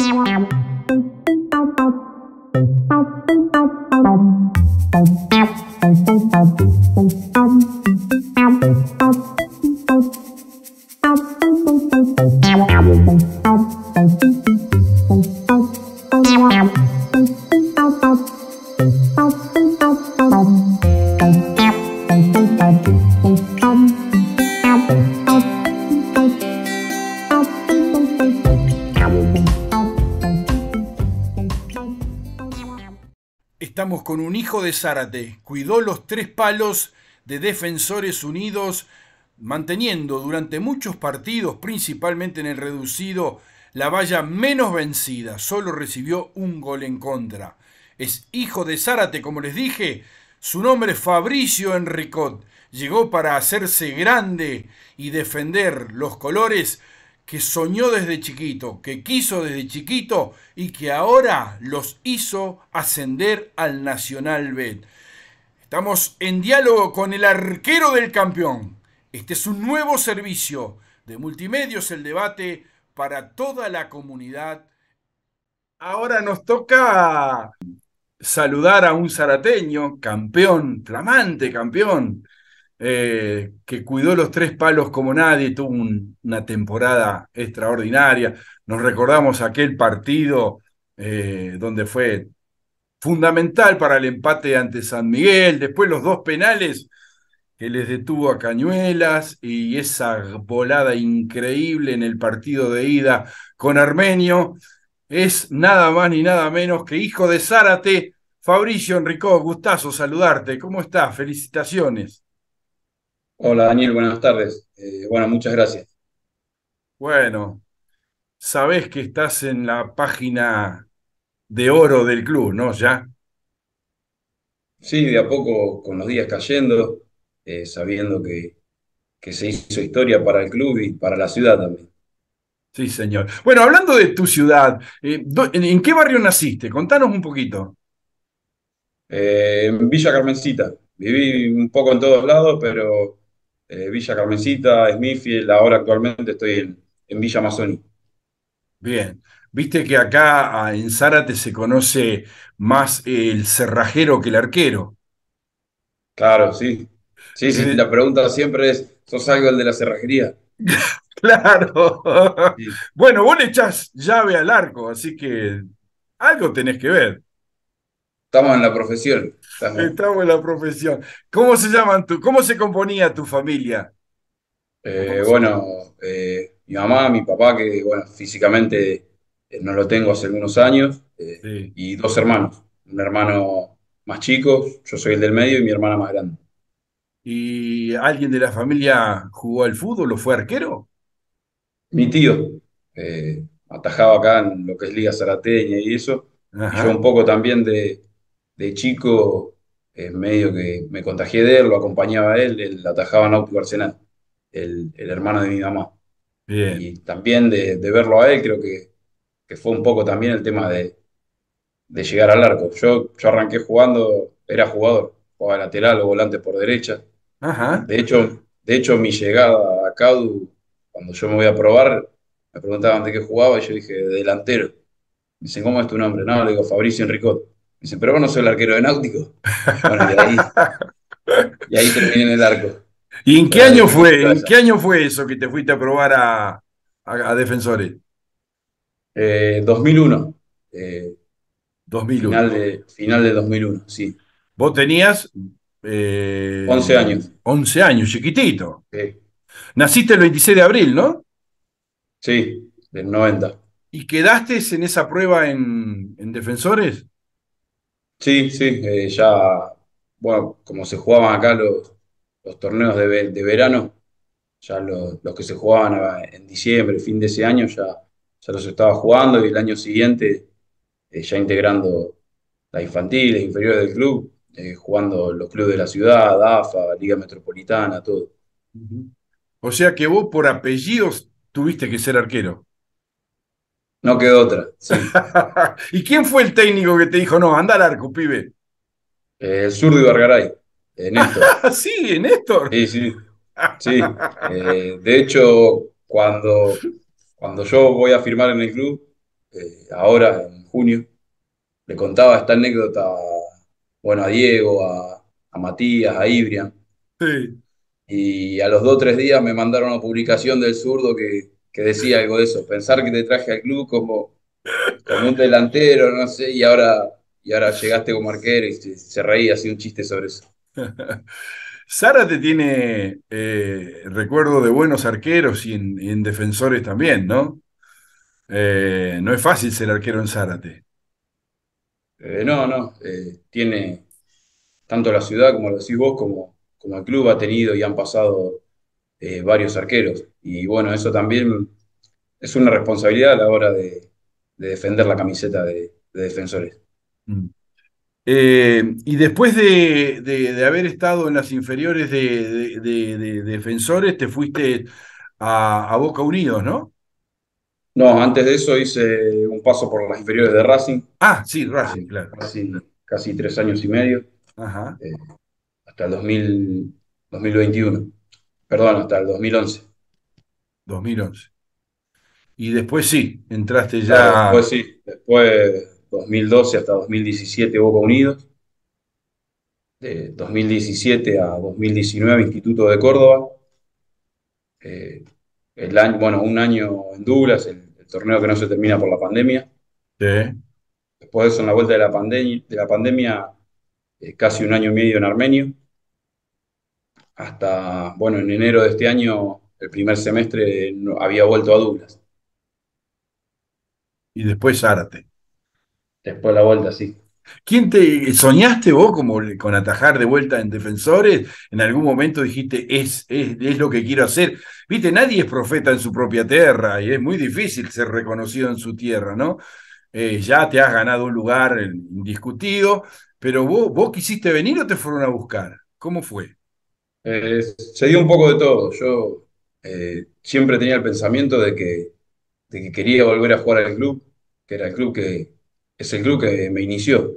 Estamos de Zárate. Cuidó los tres palos de Defensores Unidos, manteniendo durante muchos partidos, principalmente en el reducido, la valla menos vencida. Solo recibió un gol en contra. Es hijo de Zárate, como les dije. Su nombre es Fabricio Enricot. Llegó para hacerse grande y defender los colores que soñó desde chiquito, que quiso desde chiquito y que ahora los hizo ascender al Nacional B. Estamos en diálogo con el arquero del campeón. Este es un nuevo servicio de Multimedios El Debate para toda la comunidad. Ahora nos toca saludar a un zarateño, campeón, flamante campeón, eh, que cuidó los tres palos como nadie, tuvo una temporada extraordinaria. Nos recordamos aquel partido eh, donde fue fundamental para el empate ante San Miguel, después los dos penales que les detuvo a Cañuelas y esa volada increíble en el partido de ida con Armenio, es nada más ni nada menos que hijo de Zárate, Fabricio Enrico, gustazo saludarte, ¿cómo estás? Felicitaciones. Hola Daniel, buenas tardes. Eh, bueno, muchas gracias. Bueno, sabés que estás en la página de oro del club, ¿no? Ya. Sí, de a poco, con los días cayendo, eh, sabiendo que, que se hizo historia para el club y para la ciudad también. Sí, señor. Bueno, hablando de tu ciudad, eh, ¿en qué barrio naciste? Contanos un poquito. en Villa Carmencita. Viví un poco en todos lados, pero eh, Villa Carmencita, Smithfield, ahora actualmente estoy en, Villa Amazoni. Bien, viste que acá ah, en Zárate se conoce más el cerrajero que el arquero. Claro, sí. Sí, sí, la pregunta siempre es, ¿sos algo el de la cerrajería? claro. Bueno, vos le echás llave al arco, así que algo tenés que ver. Estamos en la profesión. Estamos, en la profesión. ¿Cómo se llaman tú? ¿Cómo se componía tu familia? Eh, bueno, eh, mi mamá, mi papá, que bueno, físicamente eh, no lo tengo hace algunos años, y dos hermanos. Un hermano más chico, yo soy el del medio, y mi hermana más grande. ¿Y alguien de la familia jugó al fútbol o fue arquero? Mi tío. atajaba acá en lo que es Liga Zarateña y eso. Y yo un poco también de, de chico, en medio que me contagié de él, lo acompañaba a él, él atajaba Náutico Arsenal, el, hermano de mi mamá. Y también de, verlo a él, creo que, que, fue un poco también el tema de, llegar al arco. Yo, yo arranqué jugando, era jugador, jugaba lateral o volante por derecha. De, hecho, de hecho, mi llegada a CADU, cuando yo me voy a probar, me preguntaban de qué jugaba y yo dije, delantero. Me dicen, ¿cómo es tu nombre? No, le digo, Fabricio Enricot dice, pero vos no sos el arquero de Náutico. Bueno, y ahí, y ahí terminé en el arco. ¿Y en qué año fue? ¿En qué año fue eso que te fuiste a probar a, a, Defensores? 2001. Eh, 2001. Eh, final de, final de 2001, sí. ¿Vos tenías? 11 eh, años. 11 años, chiquitito. Sí. Naciste el 26 de abril, ¿no? Sí, del 90. ¿Y quedaste en esa prueba en, en Defensores? Sí, sí, eh, ya, bueno, como se jugaban acá los, torneos de, verano, ya los, que se jugaban en diciembre, fin de ese año, ya, ya los estaba jugando y el año siguiente eh, ya integrando las infantiles, inferiores del club, eh, jugando los clubes de la ciudad, AFA, Liga Metropolitana, todo. O sea que vos por apellidos tuviste que ser arquero. No quedó otra. ¿Y quién fue el técnico que te dijo, no, anda al arco, pibe? Eh, el zurdo Bargaray, eh, Néstor. sí, Néstor. Sí, sí. sí. Eh, de hecho, cuando, cuando yo voy a firmar en el club, eh, ahora en junio, le contaba esta anécdota, bueno, a Diego, a, a Matías, a Ibrian. Sí. Y a los dos o tres días me mandaron una publicación del zurdo que, que decía algo de eso. Pensar que te traje al club como, como un delantero, no sé, y ahora, y ahora llegaste como arquero y se, se reía, hacía un chiste sobre eso. Zárate tiene eh, recuerdo de buenos arqueros y en, defensores también, ¿no? Eh, no es fácil ser arquero en Zárate. Eh, no, no, tiene tanto la ciudad, como lo decís vos, como, como el club ha tenido y han pasado eh, varios arqueros. Y bueno, eso también es una responsabilidad a la hora de, de defender la camiseta de, de defensores. Mm. Eh, y después de, de- de haber estado en las inferiores de, de- de- de defensores, te fuiste a, a Boca Unidos, ¿no? No, antes de eso hice un paso por las inferiores de Racing, Ah, sí, Racing, claro. casi, casi tres años y medio, Ajá, eh, hasta el 2000, 2021, perdón, hasta el 2011. 2011. Y después sí, entraste Claro, ya. después sí, después 2012 hasta 2017 Boca Unidos, de 2017 a 2019 Instituto de Córdoba, eh, el año, bueno, un año en Douglas, el, el torneo que no se termina por la pandemia. Sí. Después de eso, en la vuelta de la pandemia, de la pandemia eh, casi un año y medio en Armenio, hasta, bueno, en enero de este año, el primer semestre, no- había vuelto a Douglas. Y después Zárate. Después de la vuelta, sí. ¿Quién te soñaste vos como con atajar de vuelta en defensores? ¿En algún momento dijiste, es, es, es lo que quiero hacer? Viste, nadie es profeta en su propia tierra y es muy difícil ser reconocido en su tierra, ¿no? Eh, ya te has ganado un lugar eh, indiscutido, pero vos, vos quisiste venir o te fueron a buscar? ¿Cómo fue? Se dio un poco de todo. Yo eh, siempre tenía el pensamiento de que, de que quería volver a jugar al club, que era el club que es el club que me inició,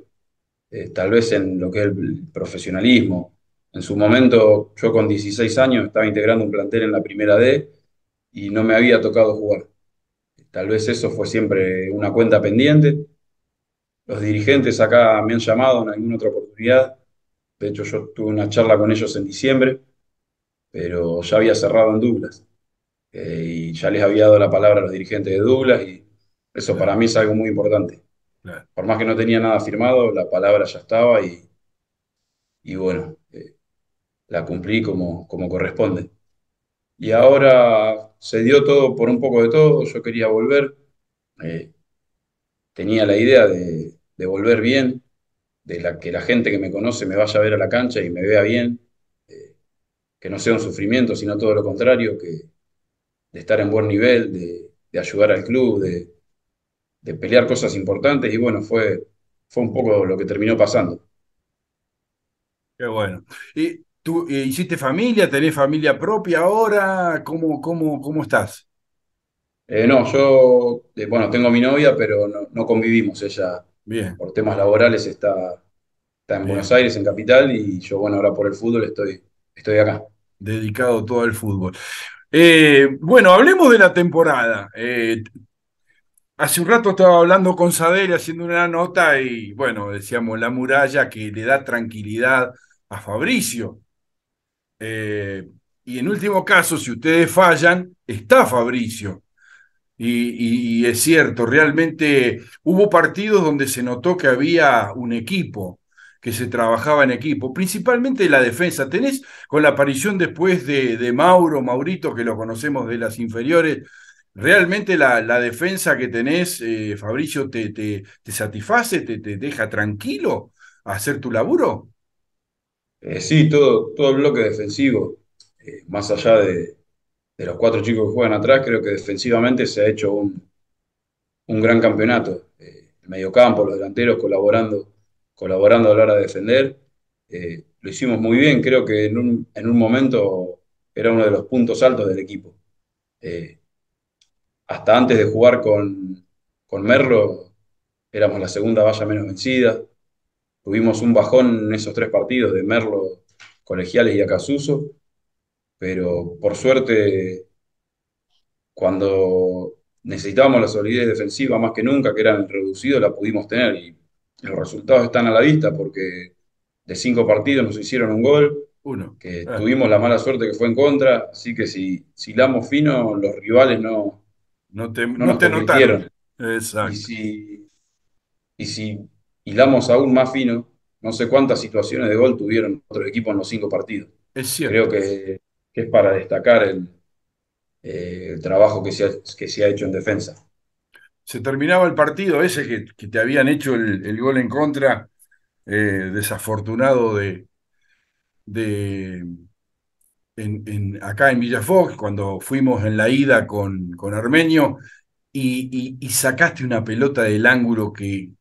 eh, tal vez en lo que es el profesionalismo. En su momento, yo con 16 años estaba integrando un plantel en la primera D y no me había tocado jugar. Tal vez eso fue siempre una cuenta pendiente. Los dirigentes acá me han llamado en alguna otra oportunidad. De hecho, yo tuve una charla con ellos en diciembre, pero ya había cerrado en Douglas. Eh, y ya les había dado la palabra a los dirigentes de Douglas y eso para mí es algo muy importante. claro, Por más que no tenía nada firmado, la palabra ya estaba y, y bueno, eh, la cumplí como, como corresponde. Y ahora se dio todo por un poco de todo, yo quería volver, eh, tenía la idea de, de volver bien, de la, que la gente que me conoce me vaya a ver a la cancha y me vea bien, eh, que no sea un sufrimiento, sino todo lo contrario, que, de estar en buen nivel, de, de ayudar al club, de, de pelear cosas importantes y bueno, fue, fue un poco lo que terminó pasando. qué bueno. ¿Y tú eh, hiciste familia? ¿Tenés familia propia ahora? ¿Cómo, cómo, cómo estás? Eh, no, yo, bueno, tengo mi novia, pero no, no convivimos. Ella, Bien, por temas laborales, está, está en Buenos. Aires, en Capital, y yo, bueno, ahora por el fútbol estoy, estoy acá. Dedicado todo al fútbol. Eh, bueno, hablemos de la temporada. Eh, hace un rato estaba hablando con Sadel haciendo una nota y bueno, decíamos la muralla que le da tranquilidad a Fabricio. Eh, y en último caso, si ustedes fallan, está Fabricio. Y, es cierto, realmente hubo partidos donde se notó que había un equipo, que se trabajaba en equipo, principalmente la defensa. Tenés con la aparición después de, de Mauro, Maurito, que lo conocemos de las inferiores, realmente la, la defensa que tenés, eh, Fabricio, te, te, te satisface, te, te deja tranquilo a hacer tu laburo. Eh, sí, todo, todo el bloque defensivo, eh, más allá de, de los cuatro chicos que juegan atrás, creo que defensivamente se ha hecho un, un gran campeonato. Eh, el mediocampo, los delanteros colaborando, colaborando a la hora de defender. Eh, lo hicimos muy bien, creo que en un, en un momento era uno de los puntos altos del equipo. Eh, hasta antes de jugar con, con Merlo, éramos la segunda valla menos vencida. Tuvimos un bajón en esos tres partidos de Merlo, Colegiales y Acasuso, pero por suerte cuando necesitábamos la solidez defensiva más que nunca, que era el reducido, la pudimos tener y los resultados están a la vista porque de cinco partidos nos hicieron un gol, Uno. que Ah, tuvimos la mala suerte que fue en contra, así que si, si lamos fino, los rivales no, no te, no no nos te notaron. convirtieron. Y Exacto. si, y si hilamos aún más fino, no sé cuántas situaciones de gol tuvieron otros equipos en los cinco partidos. Es Creo cierto. que, que es para destacar el, eh, el trabajo que se ha, que se ha hecho en defensa. Se terminaba el partido ese que, que te habían hecho el, el gol en contra, eh, desafortunado de, de en, en- acá en Villafox, cuando fuimos en la ida con, con Armenio, y, y- y sacaste una pelota del ángulo que,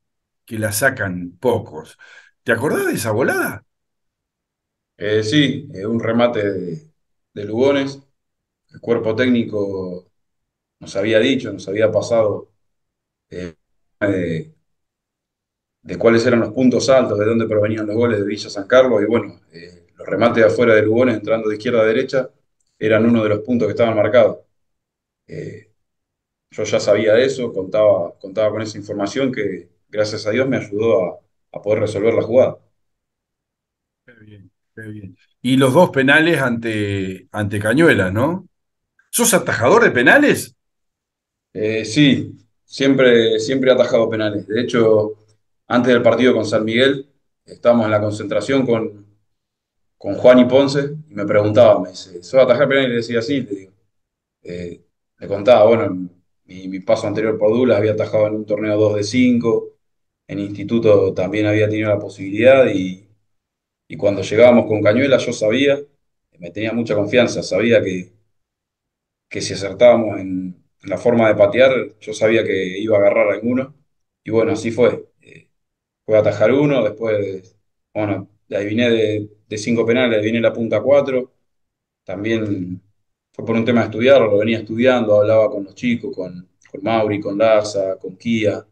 que la sacan pocos. ¿Te acordás de esa volada? Eh, sí, un remate de, de Lugones. El cuerpo técnico nos había dicho, nos había pasado eh, de, de cuáles eran los puntos altos, de dónde provenían los goles de Villa San Carlos. Y bueno, eh, los remates de afuera de Lugones entrando de izquierda a derecha eran uno de los puntos que estaban marcados. Eh, yo ya sabía eso, contaba, contaba con esa información que gracias a Dios me ayudó a, a poder resolver la jugada. Qué bien, qué bien. Y los dos penales ante, ante Cañuelas, ¿no? ¿Sos atajador de penales? Eh, sí, siempre, siempre he atajado penales. De hecho, antes del partido con San Miguel, estábamos en la concentración con, con Juan y Ponce y me preguntaba, me dice, ¿sos atajar penales? Y le decía sí, le digo. Eh, le contaba, bueno, mi, mi paso anterior por Douglas había atajado en un torneo 2 de 5, en instituto también había tenido la posibilidad y, y cuando llegábamos con Cañuelas yo sabía, me tenía mucha confianza, sabía que, que si acertábamos en, la forma de patear, yo sabía que iba a agarrar alguno y bueno, así fue. Eh, fue a atajar uno, después, bueno, adiviné de, cinco penales, le adiviné la punta cuatro. También fue por un tema de estudiarlo, lo venía estudiando, hablaba con los chicos, con, con Mauri, con Laza, con Kia,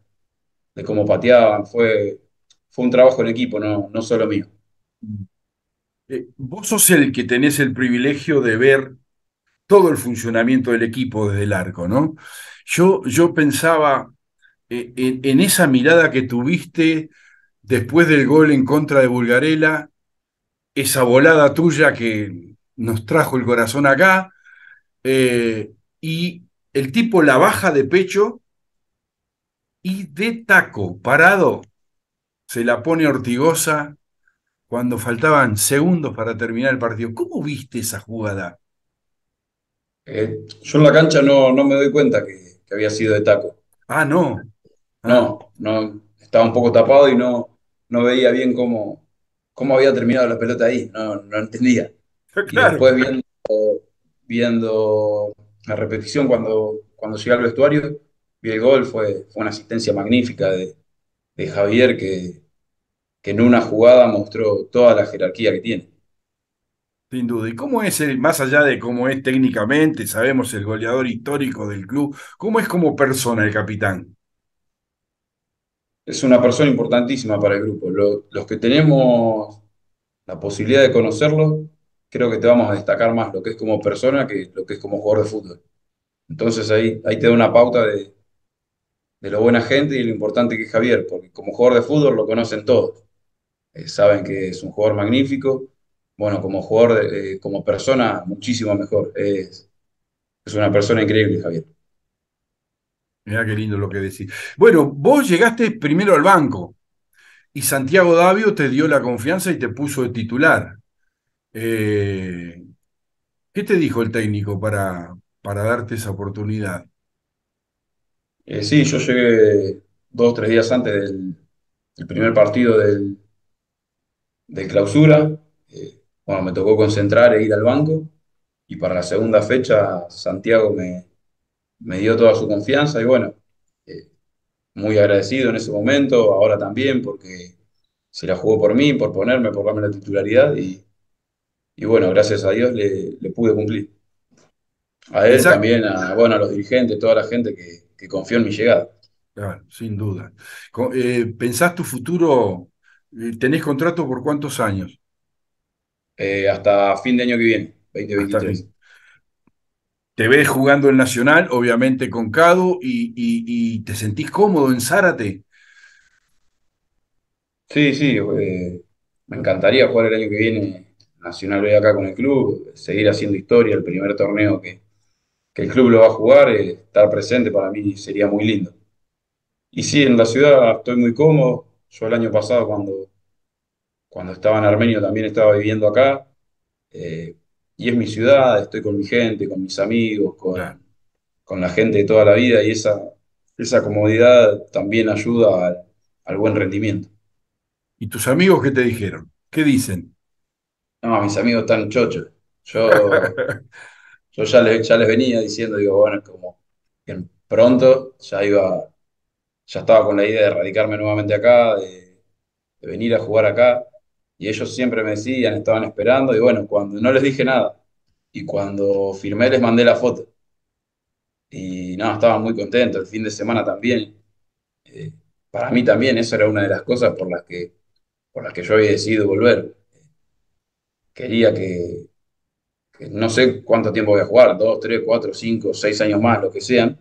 de cómo pateaban. Fue, fue un trabajo en equipo, no, no solo mío. Eh, vos sos el que tenés el privilegio de ver todo el funcionamiento del equipo desde el arco, ¿no? Yo, yo pensaba eh, en, esa mirada que tuviste después del gol en contra de Bulgarela, esa volada tuya que nos trajo el corazón acá, eh, y el tipo la baja de pecho y de taco, parado, se la pone Ortigosa cuando faltaban segundos para terminar el partido. ¿Cómo viste esa jugada? Eh, yo en la cancha no, no me doy cuenta que, que había sido de taco. Ah, no. Ah, No, no, estaba un poco tapado y no, no veía bien cómo, cómo había terminado la pelota ahí, no, no entendía. Y claro. después viendo, viendo la repetición cuando, cuando llegué al vestuario, vi el gol, fue, fue una asistencia magnífica de, de Javier que, que en una jugada mostró toda la jerarquía que tiene. Sin duda. ¿Y cómo es, el, más allá de cómo es técnicamente, sabemos el goleador histórico del club, cómo es como persona el capitán? Es una persona importantísima para el grupo. Lo- los que tenemos la posibilidad de conocerlo, creo que te vamos a destacar más lo que es como persona que lo que es como jugador de fútbol. Entonces ahí, ahí te da una pauta de, de lo buena gente y lo importante que es Javier, porque como jugador de fútbol lo conocen todos. Eh, saben que es un jugador magnífico. Bueno, como jugador, eh, como persona, muchísimo mejor. Es, es una persona increíble, Javier. Mirá qué lindo lo que decís. Bueno, vos llegaste primero al banco y Santiago Davio te dio la confianza y te puso de titular. Eh, ¿qué te dijo el técnico para, para darte esa oportunidad? Eh, sí, yo llegué dos o tres días antes del, del primer partido del, de clausura. Eh, bueno, me tocó concentrar e ir al banco. Y para la segunda fecha, Santiago me, me dio toda su confianza. Y bueno, eh, muy agradecido en ese momento, ahora también, porque se la jugó por mí, por ponerme, por darme la titularidad. Y, y bueno, gracias a Dios le, le pude cumplir. A él también, a, bueno, a los dirigentes, toda la gente que, que confió en mi llegada. Claro, sin duda. Eh, ¿pensás tu futuro? ¿Tenés contrato por cuántos años? Eh, hasta fin de año que viene, Hasta 2023. fin. te ves jugando el Nacional, obviamente con Cadu, y, y, te sentís cómodo en Zárate. Sí, sí, eh, me encantaría jugar el año que viene Nacional B acá con el club, seguir haciendo historia, el primer torneo que, que el club lo va a jugar, eh, estar presente para mí sería muy lindo. Y sí, en la ciudad estoy muy cómodo. Yo el año pasado cuando, cuando estaba en Armenio también estaba viviendo acá. Eh, y es mi ciudad, estoy con mi gente, con mis amigos, con, con la gente de toda la vida y esa, esa comodidad también ayuda al, al buen rendimiento. ¿Y tus amigos qué te dijeron? ¿Qué dicen? No, mis amigos están chochos. Yo, yo ya, les, ya les venía diciendo, digo, bueno, como pronto ya iba, ya estaba con la idea de radicarme nuevamente acá, de, venir a jugar acá. Y ellos siempre me decían, estaban esperando, y bueno, cuando no les dije nada, y cuando firmé les mandé la foto. Y no, estaban muy contentos, el fin de semana también. Eh, para mí también, eso era una de las cosas por las que, por las que yo había decidido volver quería que, no sé cuánto tiempo voy a jugar, dos, tres, cuatro, cinco, seis años más, lo que sean,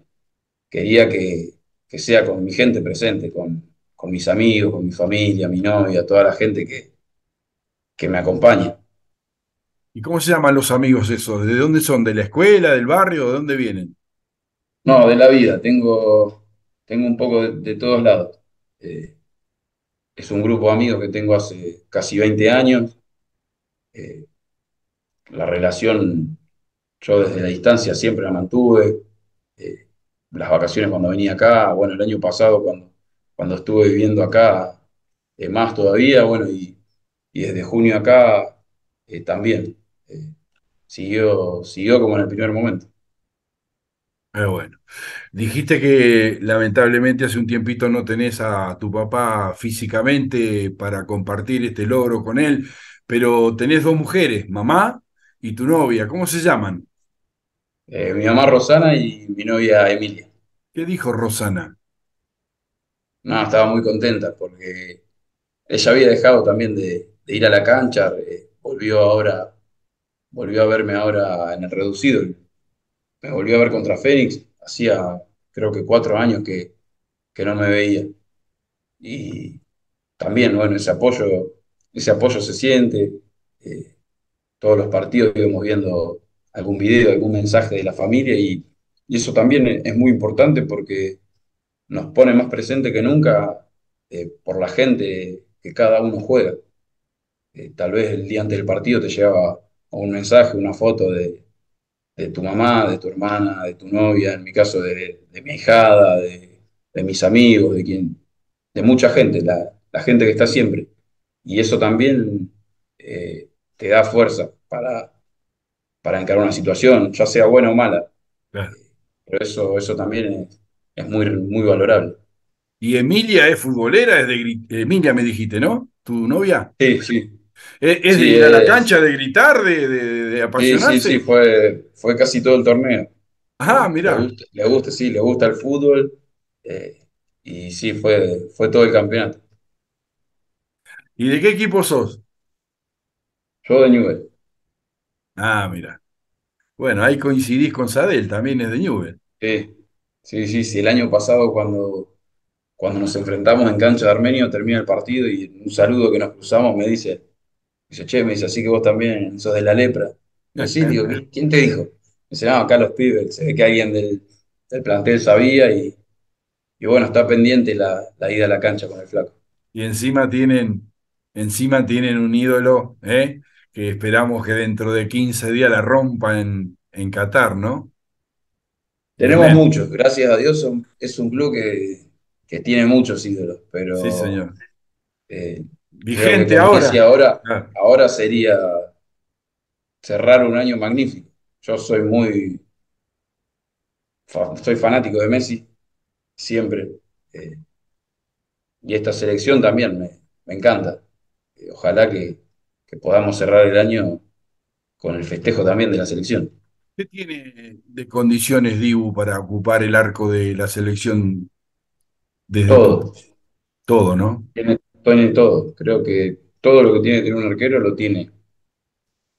quería que, sea con mi gente presente, con, mis amigos, con mi familia, mi novia, toda la gente que, que me acompaña. ¿Y cómo se llaman los amigos esos? ¿De dónde son? ¿De la escuela, del barrio? ¿De dónde vienen? No, de la vida. Tengo, tengo un poco de, todos lados. Eh, es un grupo de amigos que tengo hace casi 20 años. Eh, la relación, yo desde la distancia siempre la mantuve. Eh, las vacaciones cuando venía acá, bueno, el año pasado cuando, cuando estuve viviendo acá, eh, más todavía, bueno, y, desde junio acá también. siguió, siguió como en el primer momento. Pero bueno. Dijiste que lamentablemente hace un tiempito no tenés a tu papá físicamente para compartir este logro con él pero tenés dos mujeres, mamá y tu novia. ¿Cómo se llaman? Eh, mi mamá Rosana y mi novia Emilia. ¿Qué dijo Rosana? No, estaba muy contenta porque ella había dejado también de, ir a la cancha, eh, volvió ahora, volvió a verme ahora en el reducido, me volvió a ver contra Fénix, hacía creo que cuatro años que, que no me veía. Y también, bueno, ese apoyo ese apoyo se siente. Eh, todos los partidos íbamos viendo algún video, algún mensaje de la familia y, eso también es muy importante porque nos pone más presente que nunca eh, por la gente que cada uno juega. Eh, tal vez el día antes del partido te llegaba un mensaje, una foto de, tu mamá, de tu hermana, de tu novia, en mi caso de, mi hijada, de, mis amigos, de quien, de mucha gente, la, la gente que está siempre y eso también eh, te da fuerza para, para encarar una situación, ya sea buena o mala. Pero eso, eso también es, muy, muy valorable. Y Emilia es futbolera, es de Emilia me dijiste, ¿no? ¿Tu novia? Sí, sí. ¿Es, de ir a la cancha, de gritar, de, de, apasionarse? Sí, sí, sí, fue, fue casi todo el torneo. Ah, mira. Le gusta, sí, le gusta el fútbol. Eh, y sí, fue, fue todo el campeonato. ¿Y de qué equipo sos? Yo de Newell. Ah, mira. Bueno, ahí coincidís con Sadel, también es de Newell. Sí, sí, sí, El año pasado cuando, cuando nos enfrentamos en cancha de Armenio termina el partido y un saludo que nos cruzamos me dice, dice, che, me dice, así que vos también sos de la lepra. Y sí, digo, ¿quién te dijo? Me dice, no, acá los pibes, se ve que alguien del, plantel sabía y, y, bueno, está pendiente la, la ida a la cancha con el flaco. Y encima tienen Encima tienen un ídolo ¿eh? Que esperamos que dentro de 15 días la rompa en, en Qatar, ¿no? Tenemos muchos, gracias a Dios es un club que, tiene muchos ídolos, pero... Sí, señor. Eh, Vigente ahora. ahora, ahora sería cerrar un año magnífico. Yo soy muy... Soy fanático de Messi, siempre. Eh, y esta selección también me, me encanta ojalá que, podamos cerrar el año con el festejo también de la selección. ¿Qué tiene de condiciones Dibu para ocupar el arco de la selección desde todo? Todo, ¿no? Tiene, todo. Creo que todo lo que tiene que tener un arquero lo tiene.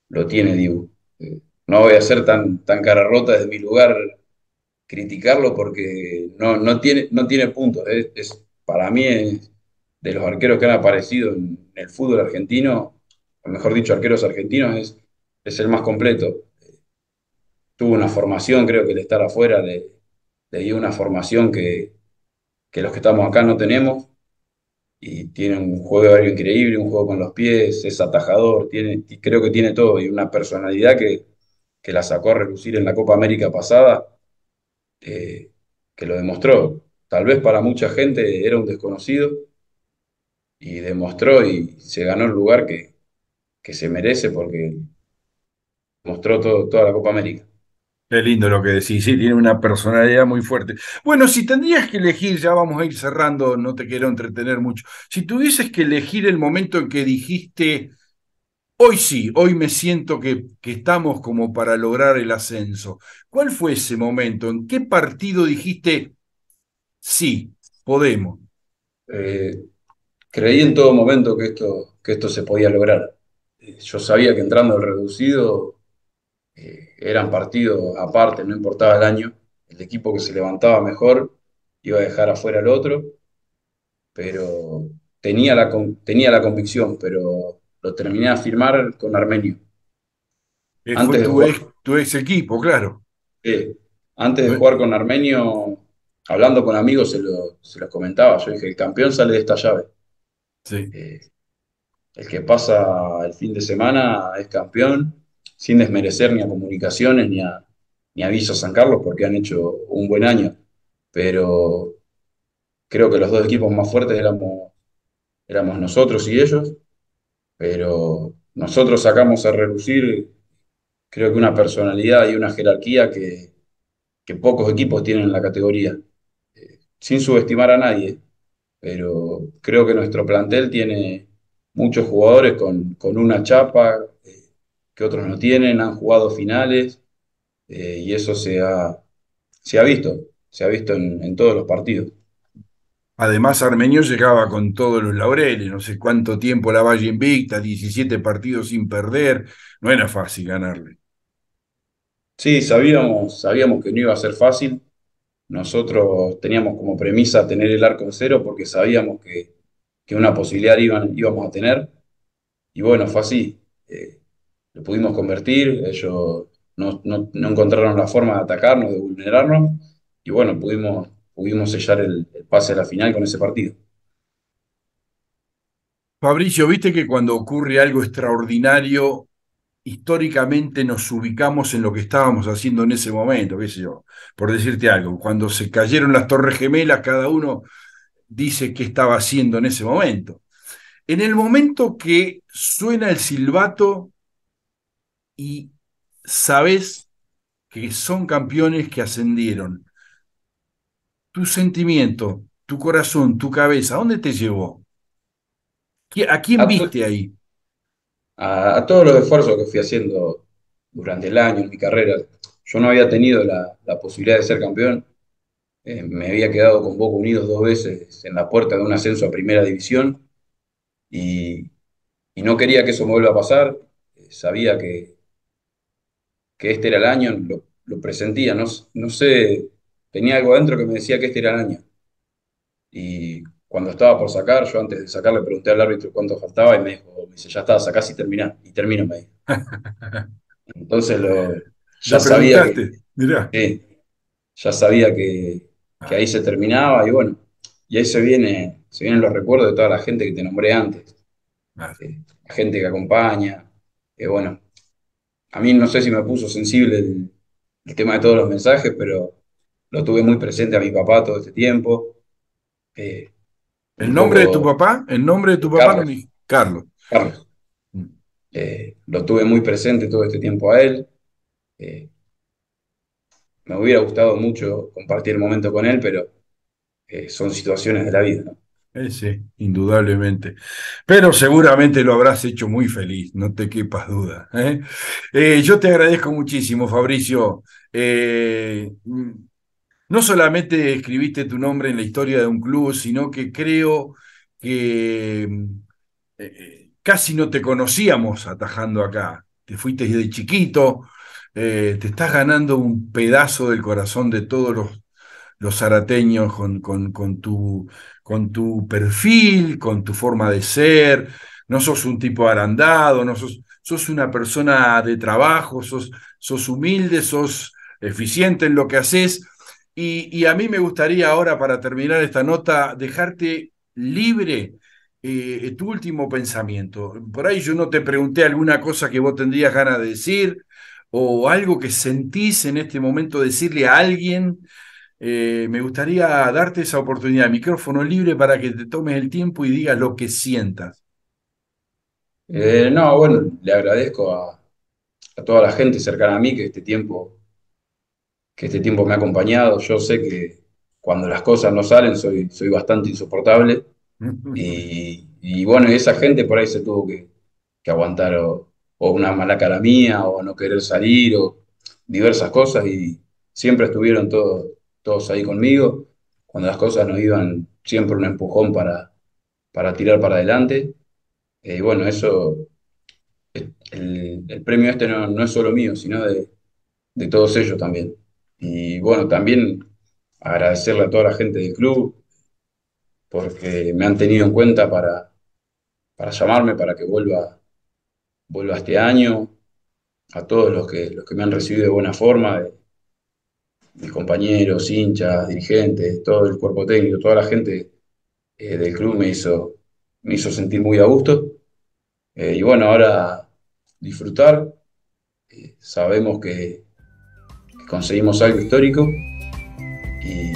Lo tiene Dibu. Eh, no voy a ser tan, tan cara rota desde mi lugar criticarlo porque no, no, tiene, no tiene puntos. Es, para mí, es de los arqueros que han aparecido en el fútbol argentino, mejor dicho, arqueros argentinos, es, es el más completo. Tuvo una formación, creo que el estar afuera le, dio una formación que, que los que estamos acá no tenemos y tiene un juego aéreo increíble, un juego con los pies, es atajador, tiene, creo que tiene todo y una personalidad que, que la sacó a relucir en la Copa América pasada, eh, que lo demostró. Tal vez para mucha gente era un desconocido y demostró y se ganó el lugar que, que se merece porque mostró todo, toda la Copa América. Qué lindo lo que decís, sí, tiene una personalidad muy fuerte. Bueno, si tendrías que elegir, ya vamos a ir cerrando, no te quiero entretener mucho. Si tuvieses que elegir el momento en que dijiste, hoy sí, hoy me siento que, que estamos como para lograr el ascenso, ¿cuál fue ese momento? ¿En qué partido dijiste, sí, podemos? Eh, creí en todo momento que esto, que esto se podía lograr. Eh, yo sabía que entrando al reducido eh, eran partidos aparte, no importaba el año. El equipo que se levantaba mejor iba a dejar afuera al otro, pero tenía la, tenía la convicción, pero lo terminé a firmar con Armenio. antes tu, de tu ex equipo, claro. antes de jugar con Armenio, hablando con amigos, se, lo, se los comentaba. Yo dije: el campeón sale de esta llave. Sí. Eh, el que pasa el fin de semana es campeón sin desmerecer ni a Comunicaciones ni a, ni a San Carlos, porque han hecho un buen año. Pero creo que los dos equipos más fuertes éramos, éramos nosotros y ellos. Pero nosotros sacamos a relucir, creo que una personalidad y una jerarquía que, que pocos equipos tienen en la categoría. Eh, sin subestimar a nadie, pero creo que nuestro plantel tiene muchos jugadores con, con una chapa, que otros no tienen, han jugado finales eh, y eso se ha, se ha visto, se ha visto en, todos los partidos. Además, Armenio llegaba con todos los laureles, no sé cuánto tiempo la Valle invicta, 17 partidos sin perder, no era fácil ganarle. Sí, sabíamos, sabíamos que no iba a ser fácil. Nosotros teníamos como premisa tener el arco en cero porque sabíamos que, que una posibilidad iban, íbamos a tener. Y bueno, fue así. Eh, lo pudimos convertir, ellos no, encontraron la forma de atacarnos, de vulnerarnos, y bueno, pudimos, pudimos sellar el, pase a la final con ese partido. Fabricio, viste que cuando ocurre algo extraordinario, históricamente nos ubicamos en lo que estábamos haciendo en ese momento, qué sé yo, por decirte algo, cuando se cayeron las torres gemelas, cada uno dice qué estaba haciendo en ese momento. En el momento que suena el silbato y sabes que son campeones que ascendieron. Tu sentimiento, tu corazón, tu cabeza, ¿a dónde te llevó? ¿A quién viste ahí? A, todos los esfuerzos que fui haciendo durante el año, en mi carrera. Yo no había tenido la, posibilidad de ser campeón. Eh, me había quedado con Boca Unidos dos veces en la puerta de un ascenso a primera división y, y no quería que eso me vuelva a pasar. sabía que, que este era el año, lo, presentía, no, no sé, tenía algo adentro que me decía que este era el año. Y cuando estaba por sacar, yo antes de sacar le pregunté al árbitro cuánto faltaba y me dijo, me dice, ya está, sacás y terminás. Y termino, me dijo. Entonces lo, ya sabía que, ya sabía que, ahí se terminaba y bueno, y ahí se, viene, se vienen los recuerdos de toda la gente que te nombré antes. Eh, la gente que acompaña, que bueno, a mí no sé si me puso sensible el, tema de todos los mensajes, pero lo tuve muy presente a mi papá todo este tiempo. Eh, ¿El nombre de tu papá? ¿El nombre de tu papá? Carlos. Carlos. Carlos. Mm. Eh, lo tuve muy presente todo este tiempo a él. Eh, me hubiera gustado mucho compartir el momento con él, pero son situaciones de la vida. ¿no? sí, indudablemente. Pero seguramente lo habrás hecho muy feliz, no te quepas duda. ¿eh? Eh, yo te agradezco muchísimo, Fabricio. Eh, no solamente escribiste tu nombre en la historia de un club, sino que creo que casi no te conocíamos atajando acá. Te fuiste desde chiquito, eh, te estás ganando un pedazo del corazón de todos los, los zarateños con, con, tu, con tu perfil, con tu forma de ser. No sos un tipo agrandado, no sos, sos una persona de trabajo, sos, sos humilde, sos eficiente en lo que haces. Y, y, a mí me gustaría ahora, para terminar esta nota, dejarte libre eh, tu último pensamiento. Por ahí yo no te pregunté alguna cosa que vos tendrías ganas de decir o algo que sentís en este momento decirle a alguien. Eh, me gustaría darte esa oportunidad, micrófono libre para que te tomes el tiempo y digas lo que sientas. Eh, no, bueno, le agradezco a, a, toda la gente cercana a mí que este tiempo, que este tiempo me ha acompañado. Yo sé que cuando las cosas no salen soy, soy bastante insoportable y, bueno, esa gente por ahí se tuvo que, aguantar o, una mala cara mía o no querer salir o diversas cosas y siempre estuvieron todos, todos ahí conmigo. Cuando las cosas no iban, siempre un empujón para, para tirar para adelante. Eh, y bueno, eso, el, premio este no, es solo mío, sino de, de todos ellos también. Y bueno, también agradecerle a toda la gente del club, porque me han tenido en cuenta para, para llamarme, para que vuelva, vuelva este año, a todos los que, los que me han recibido de buena forma, mis compañeros, hinchas, dirigentes, todo el cuerpo técnico, toda la gente eh, del club me hizo, me hizo sentir muy a gusto. Eh, y bueno, ahora disfrutar. Eh, sabemos que, que conseguimos algo histórico y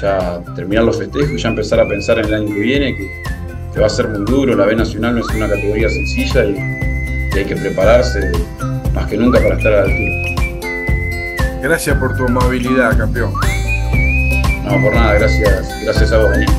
ya terminar los festejos y ya empezar a pensar en el año que viene, que, va a ser muy duro, la B Nacional no es una categoría sencilla y, hay que prepararse más que nunca para estar a la altura. Gracias por tu amabilidad, campeón. No, por nada, gracias, gracias a vos, Daniel.